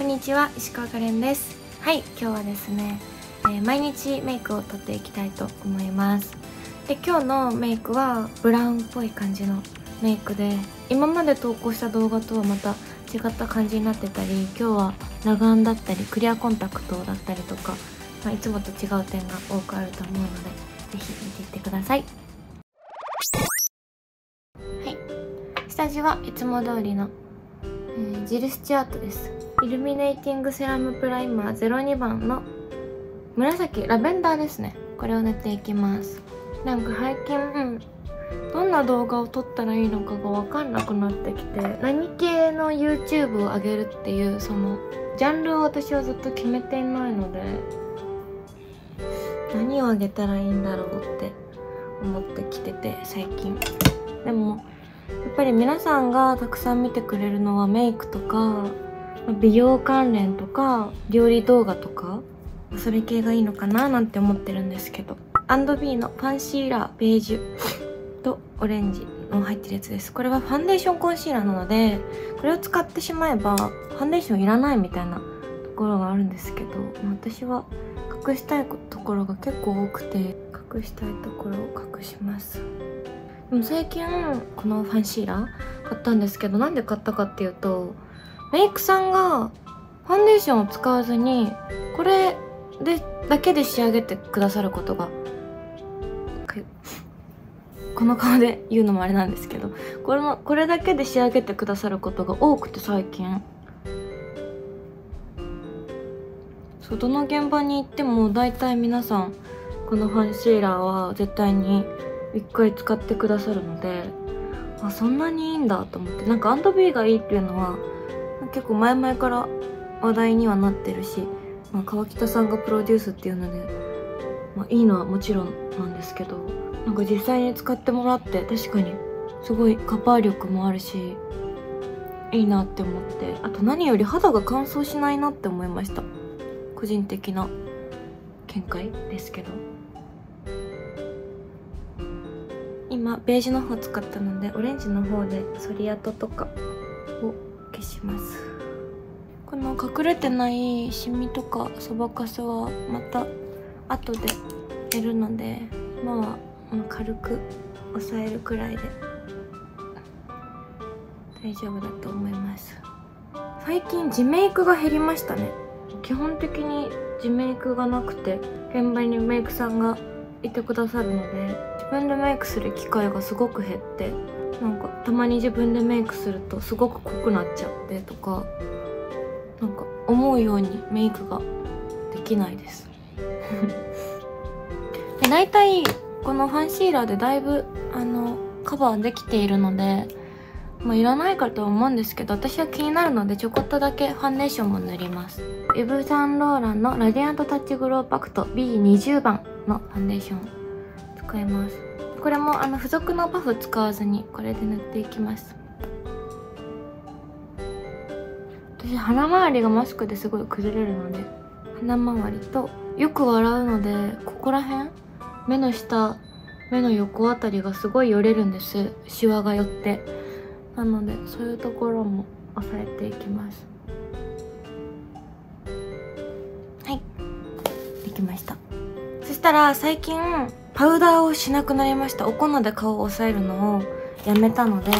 こんにちは石川かれんです。はい今日はですね、えー、毎日メイクを撮っていきたいと思います。で今日のメイクはブラウンっぽい感じのメイクで今まで投稿した動画とはまた違った感じになってたり今日は裸眼だったりクリアコンタクトだったりとか、まあ、いつもと違う点が多くあると思うので是非見ていってください。はい下地はいつも通りの、えー、ジルスチュアートです。イルミネーティングセラムプライマー02番の紫ラベンダーですね。これを塗っていきます。なんか最近どんな動画を撮ったらいいのかが分かんなくなってきて何系の YouTube を上げるっていうそのジャンルを私はずっと決めていないので何をあげたらいいんだろうって思ってきてて最近。でもやっぱり皆さんがたくさん見てくれるのはメイクとか美容関連とか料理動画とかそれ系がいいのかななんて思ってるんですけど。アンドビーのファンシーラーベージュとオレンジの入ってるやつです。これはファンデーションコンシーラーなのでこれを使ってしまえばファンデーションいらないみたいなところがあるんですけど私は隠したいところが結構多くて隠したいところを隠します。でも最近このファンシーラー買ったんですけどなんで買ったかっていうとメイクさんがファンデーションを使わずにこれでだけで仕上げてくださることがこの顔で言うのもあれなんですけどこれもこれだけで仕上げてくださることが多くて最近。そうどの現場に行っても大体皆さんこのファンシーラーは絶対に1回使ってくださるのであそんなにいいんだと思ってなんかアンドビーがいいっていうのは結構前々から話題にはなってるし、まあ、川北さんがプロデュースっていうので、まあ、いいのはもちろんなんですけどなんか実際に使ってもらって確かにすごいカバー力もあるしいいなって思ってあと何より肌が乾燥しないなって思いました。個人的な見解ですけど。今ベージュの方使ったのでオレンジの方でソリ跡とかを消します。この隠れてないシミとかそばかすはまた後でやるのでまあ軽く押さえるくらいで。大丈夫だと思います。最近自メイクが減りましたね。基本的に自メイクがなくて現場にメイクさんがいてくださるので自分でメイクする機会がすごく減ってなんかたまに自分でメイクするとすごく濃くなっちゃってとかなんか思うようにメイクができないです。で 大体このファンシーラーでだいぶあのカバーできているのでまあ、いらないかとは思うんですけど私は気になるのでちょこっとだけファンデーションも塗ります。イヴ・サンローランのラディアントタッチグローパクト B20 番のファンデーション使います。これもあの付属のパフ使わずにこれで塗っていきます。私鼻周りがマスクですごい崩れるので鼻周りとよく笑うのでここら辺目の下目の横あたりがすごいよれるんです。シワが寄って。なのでそういうところも押さえていきます。はい。できました。そしたら最近パウダーをしなくなりました。お粉で顔を押さえるのをやめたので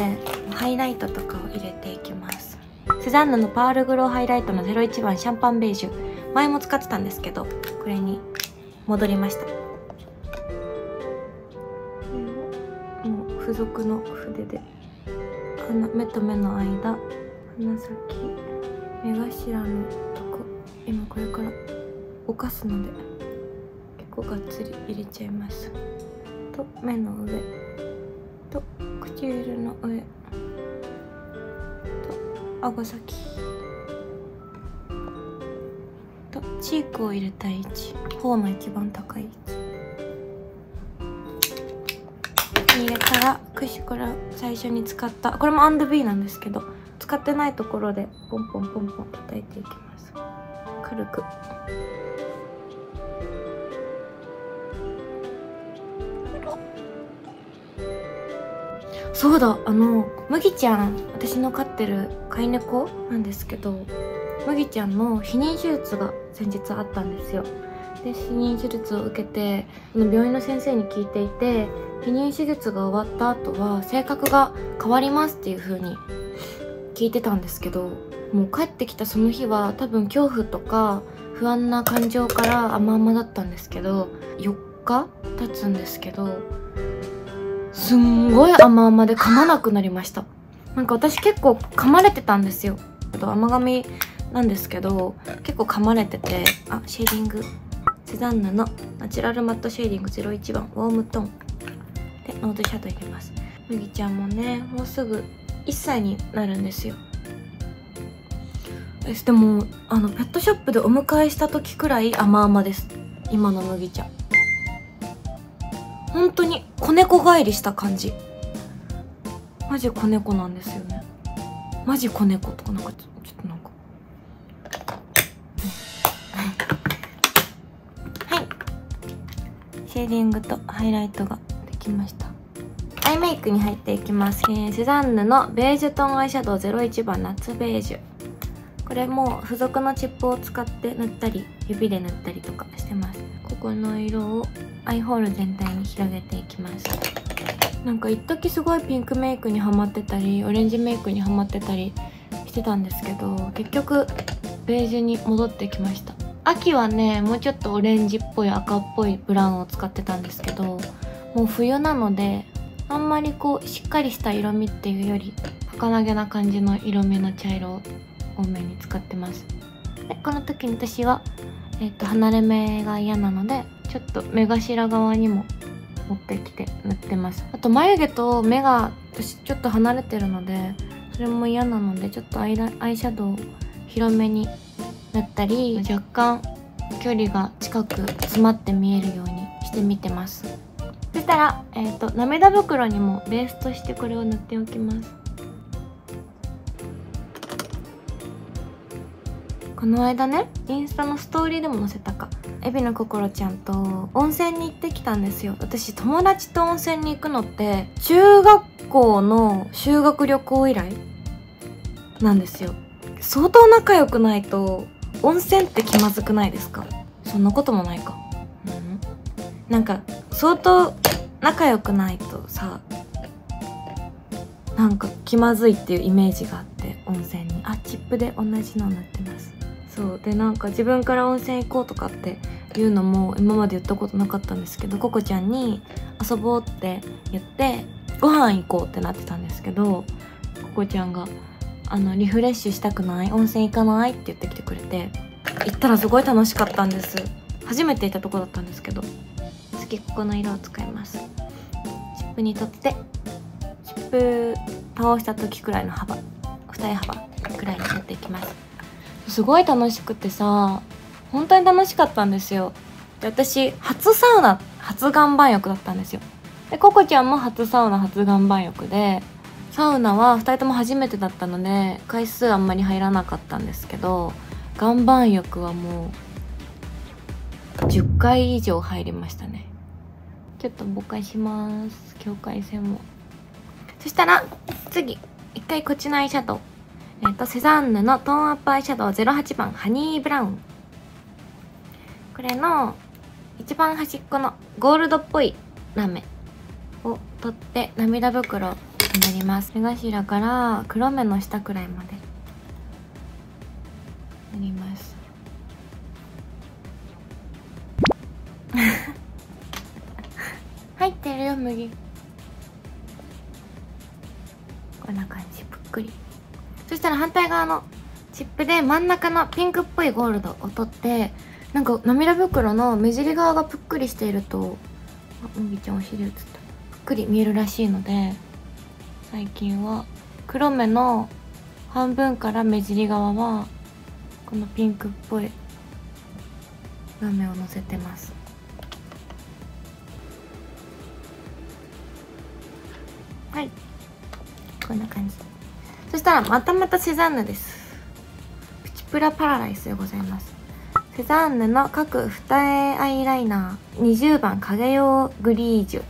ハイライトとかを入れていきます。セザンヌのパールグローハイライトの01番シャンパンベージュ。前も使ってたんですけどこれに戻りました。もう付属の筆で目と目の間鼻先目頭のとこ今これからぼかすので。結構がっつり入れちゃいます。と目の上。と唇の上。と顎先。とチークを入れたい位置。頬の一番高い位置。入れたらクシュクラ最初に使った。これも &B なんですけど使ってないところでポンポンポンポン叩いていきます。軽く。そうだあの麦ちゃん私の飼ってる飼い猫なんですけど麦ちゃんの避妊手術が先日あったんですよ。で避妊手術を受けて病院の先生に聞いていて避妊手術が終わった後は性格が変わりますっていう風に聞いてたんですけどもう帰ってきたその日は多分恐怖とか不安な感情から甘々だったんですけど4日経つんですけどすんごい甘々で噛まなくなりました。なんか私結構噛まれてたんですよ。と甘噛みなんですけど結構噛まれててあシェーディング。セザンヌのナチュラルマットシェーディング01番ウォームトーン。でノーズシャドウ入れます。麦ちゃんもねもうすぐ1歳になるんですよ。でもあのペットショップでお迎えした時くらい甘々です。今の麦ちゃん本当に子猫返りした感じ。マジ子猫なんですよね。マジ子猫とかなんかちょっとなんか。はい。シェーディングとハイライトができました。アイメイクに入っていきます、えー、セザンヌのベージュトーンアイシャドウ01番夏ベージュ。これも付属のチップを使って塗ったり指で塗ったりとかしてます。この色をアイホール全体に広げていきます。なんか一時すごいピンクメイクにハマってたりオレンジメイクにハマってたりしてたんですけど結局ベージュに戻ってきました。秋はねもうちょっとオレンジっぽい赤っぽいブラウンを使ってたんですけどもう冬なのであんまりこうしっかりした色味っていうより儚げな感じの色味の茶色を多めに使ってます。でこの時に私は、えーと離れ目が嫌なのでちょっと目頭側にも持ってきて塗ってます。あと眉毛と目が私ちょっと離れてるのでそれも嫌なのでちょっとアイラアイシャドウ広めに塗ったり若干距離が近く詰まって見えるようにしてみてます。そしたら、えーと、涙袋にもベースとしてこれを塗っておきます。この間ねインスタのストーリーでも載せたか。エビの心ちゃんと温泉に行ってきたんですよ。私友達と温泉に行くのって中学校の修学旅行以来なんですよ。相当仲良くないと温泉って気まずくないですか？そんなこともないか。うん。なんか相当仲良くないとさなんか気まずいっていうイメージがあって温泉に。あチップで同じの塗ってます。そう。でなんか自分から温泉行こうとかっていうのも今まで言ったことなかったんですけどココちゃんに遊ぼうって言ってご飯行こうってなってたんですけどココちゃんがあのリフレッシュしたくない？温泉行かない？って言ってきてくれて行ったらすごい楽しかったんです。初めて行ったとこだったんですけど次ここの色を使います。チップにとってチップ倒した時くらいの幅二重幅くらいにやっていきます。すごい楽しくてさ本当に楽しかったんですよ。で私初サウナ初岩盤浴だったんですよ。でココちゃんも初サウナ初岩盤浴でサウナは2人とも初めてだったので回数あんまり入らなかったんですけど岩盤浴はもう10回以上入りましたね。ちょっとぼかします。境界線も。そしたら次。一回こっちのアイシャドウ。えっ、とセザンヌのトーンアップアイシャドウ08番ハニーブラウン。これの一番端っこのゴールドっぽいラメを取って涙袋になります。目頭から黒目の下くらいまでなります。入ってるよ麦。こんな感じ。ぷっくり。そしたら反対側のチップで真ん中のピンクっぽいゴールドを取ってなんか涙袋の目尻側がぷっくりしているとあ麦ちゃんお尻映った。ぷっくり見えるらしいので最近は黒目の半分から目尻側はこのピンクっぽいラメをのせてます。はい。こんな感じ。そしたらまたまたセザンヌです。プチプラパラダイスでございます。セザンヌの各二重アイライナー20番影用グリージュ。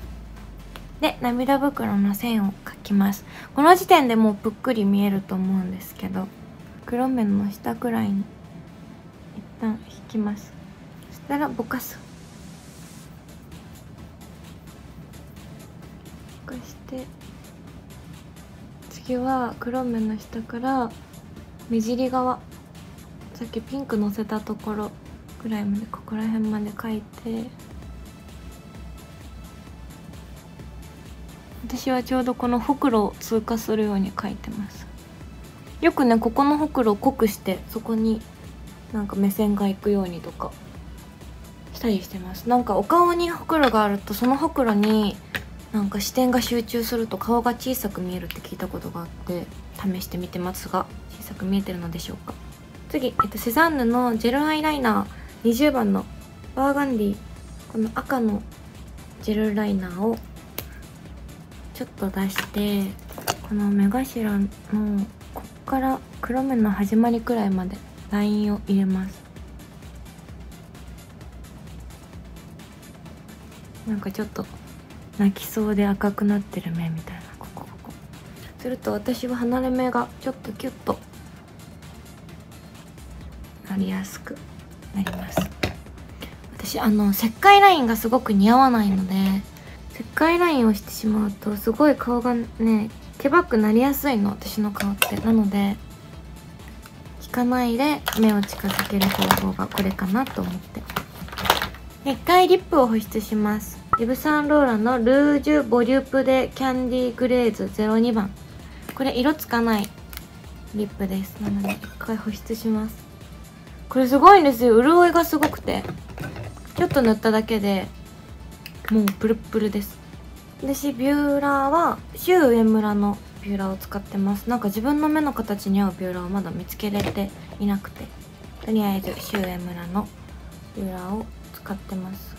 で涙袋の線を描きます。この時点でもうぷっくり見えると思うんですけど黒目の下くらいに一旦引きます。そしたらぼかす。は黒目の下から目尻側さっきピンクのせたところぐらいまでここら辺まで描いて私はちょうどこのほくろを通過するように描いてます。よくねここのほくろを濃くしてそこになんか目線がいくようにとかしたりしてます。なんかお顔にほくろがあるとそのほくろになんか視点が集中すると顔が小さく見えるって聞いたことがあって試してみてますが小さく見えてるのでしょうか。次、えっと、セザンヌのジェルアイライナー20番のバーガンディこの赤のジェルライナーをちょっと出してこの目頭のこっから黒目の始まりくらいまでラインを入れます。なんかちょっと泣きそうで赤くなってる目みたいな。ここここ。すると私は離れ目がちょっとキュッと。なりやすく。なります。私あの石灰ラインがすごく似合わないので石灰ラインをしてしまうとすごい顔がねけばくなりやすいの。私の顔って。なので引かないで目を近づける方法がこれかなと思って。一回リップを保湿しますイブ・サンローランのルージュボリュープでキャンディグレーズ02番。これ色つかない。リップです。なので一回保湿します。これすごいんですよ。潤いがすごくて。ちょっと塗っただけでもうプルプルです。私ビューラーはシュウ上村のビューラーを使ってます。なんか自分の目の形に合うビューラーをまだ見つけれていなくて。とりあえずシュウ上村のビューラーを使ってます。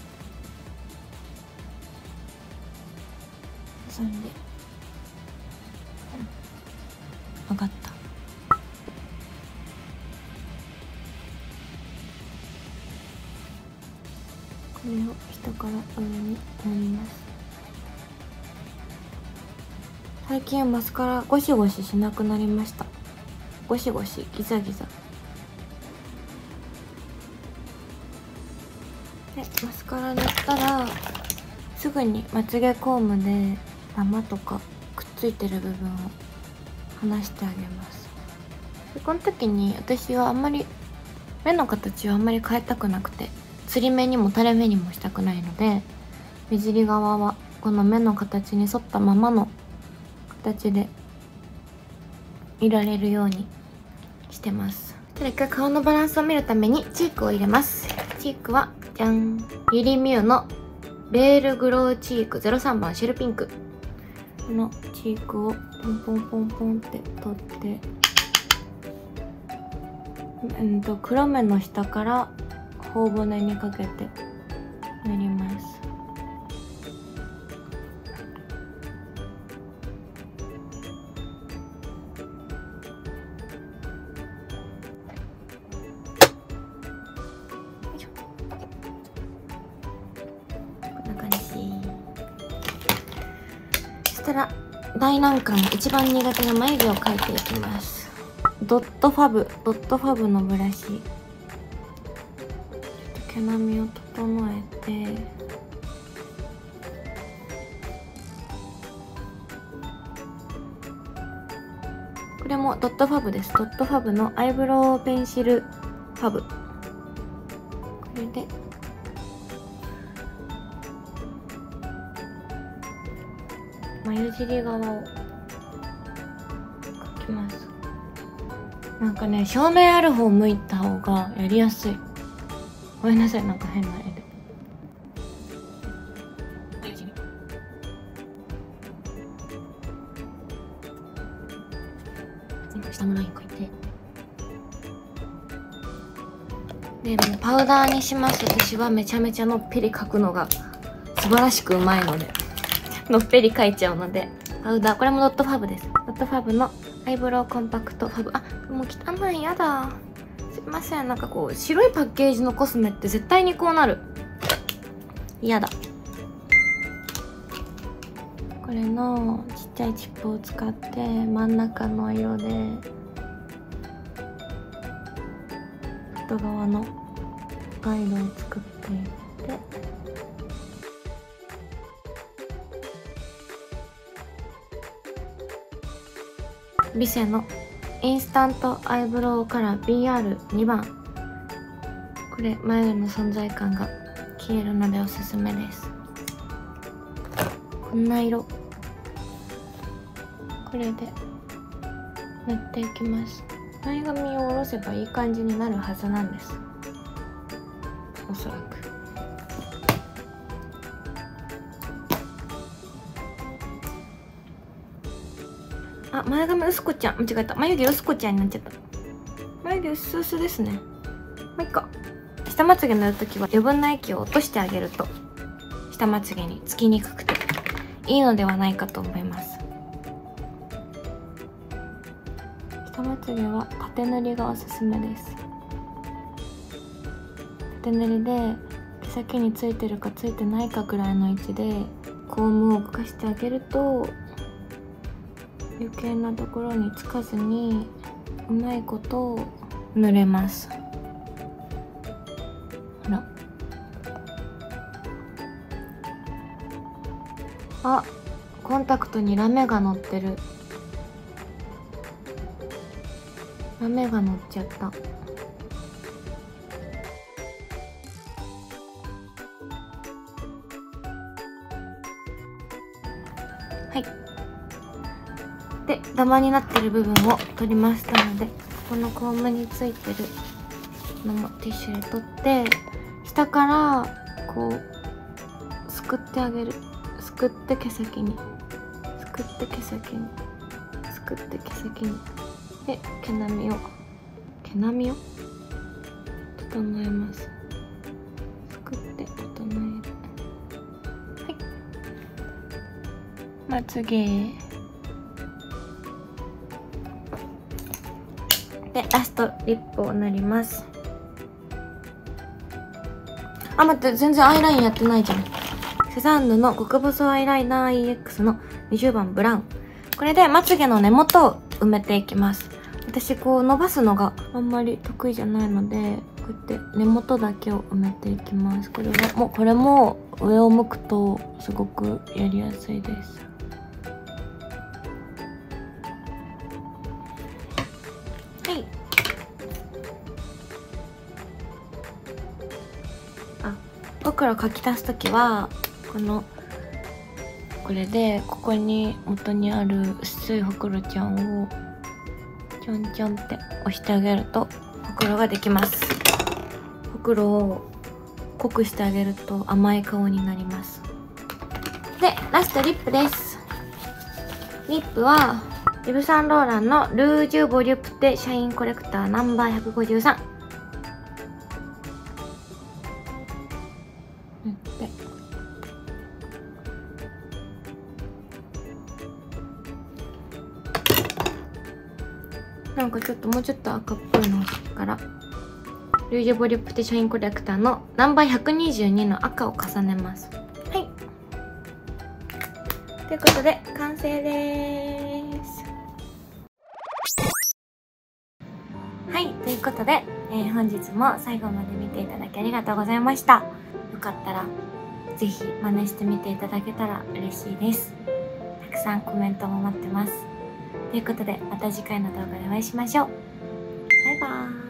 そんで、うん、分かった。これを下から上に塗ります。最近はマスカラゴシゴシしなくなりました。ゴシゴシギザギザ。でマスカラ塗ったらすぐにまつげコームでダマとかくっついてる部分を離してあげます。でこの時に私はあんまり目の形をあんまり変えたくなくてつり目にも垂れ目にもしたくないので目尻側はこの目の形に沿ったままの形でいられるようにしてます。じゃあ一回顔のバランスを見るためにチークを入れます。チークはじゃん。ユリミューのレールグローチーク。03番シェルピンク。このチークをポンポンポンポンって取ってうんと黒目の下から頬骨にかけて大難関一番苦手な眉毛を描いていきます。ドットファブドットファブのブラシ。毛並みを整えて。これもドットファブです。ドットファブのアイブロウペンシルファブ。眉尻側を描きます。なんかね正面ある方向いた方がやりやすい。ごめんなさいなんか変な絵で。下のライン描いて。でもパウダーにします私はめちゃめちゃのっぺり描くのが素晴らしくうまいのでのっぺり描いちゃうので。パウダー。これもドットファブです。ドットファブのアイブロウコンパクトファブ。あもう汚い。やだ。すいません。なんかこう白いパッケージのコスメって絶対にこうなる。嫌だ。これのちっちゃいチップを使って真ん中の色で外側のガイドを作っていって。ビセのインスタントアイブロウカラー BR2 番。これ眉毛の存在感が消えるのでおすすめです。こんな色。これで塗っていきます。前髪を下ろせばいい感じになるはずなんです。おそらく。あ前髪薄子ちゃん。間違えた。眉毛薄子ちゃんになっちゃった。眉毛薄々ですね。まあいっか下まつげ塗るときは余分な液を落としてあげると下まつげにつきにくくていいのではないかと思います。下まつげは縦塗りがおすすめです。縦塗りで毛先についてるかついてないかぐらいの位置でコームを動かしてあげると余計なところにつかずにうまいこと塗れます。ほら。あコンタクトにラメが乗ってる。ラメが乗っちゃった。ダマになってる部分を取りましたのでこのコームについてるのもティッシュで取って下からこうすくってあげる。すくって毛先に。すくって毛先に。すくって毛先に。で毛並みを。毛並みを？整えます。すくって整える。はい。まつげでラストリップを塗ります。あ待って全然アイラインやってないじゃん。セザンヌの極細アイライナー EX の20番ブラウン。これでまつげの根元を埋めていきます。私こう伸ばすのがあんまり得意じゃないのでこうやって根元だけを埋めていきます。これはもうこれも上を向くとすごくやりやすいです。僕ら書き足す時はこのこれでここに元にある薄いほくろちゃんをちょんちょんって押してあげるとほくろができます。ほくろを濃くしてあげると甘い顔になります。でラストリップです。リップはイブ・サンローランのルージュ・ボリュプテ・シャインコレクターナンバー153もうちょっと赤っぽいのからルージュボリュプテシャインコレクターのナンバー122の赤を重ねます。はい。ということで完成です。はい。ということで、えー本日も最後まで見ていただきありがとうございました。よかったらぜひ真似してみていただけたら嬉しいです。たくさんコメントも待ってます。ということでまた次回の動画でお会いしましょうバイバーイ